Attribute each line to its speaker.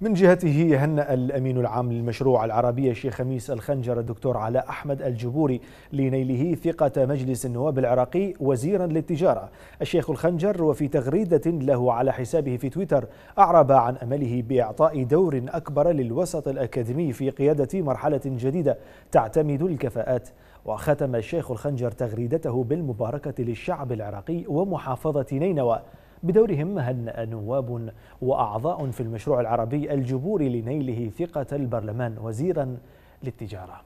Speaker 1: من جهته هنأ الأمين العام للمشروع العربي الشيخ خميس الخنجر الدكتور علاء أحمد الجبوري لنيله ثقة مجلس النواب العراقي وزيرا للتجارة. الشيخ الخنجر وفي تغريدة له على حسابه في تويتر أعرب عن أمله بإعطاء دور أكبر للوسط الأكاديمي في قيادة مرحلة جديدة تعتمد الكفاءات. وختم الشيخ الخنجر تغريدته بالمباركة للشعب العراقي ومحافظة نينوى. بدورهم هنأ نواب وأعضاء في المشروع العربي الجبور لنيله ثقة البرلمان وزيرا للتجارة.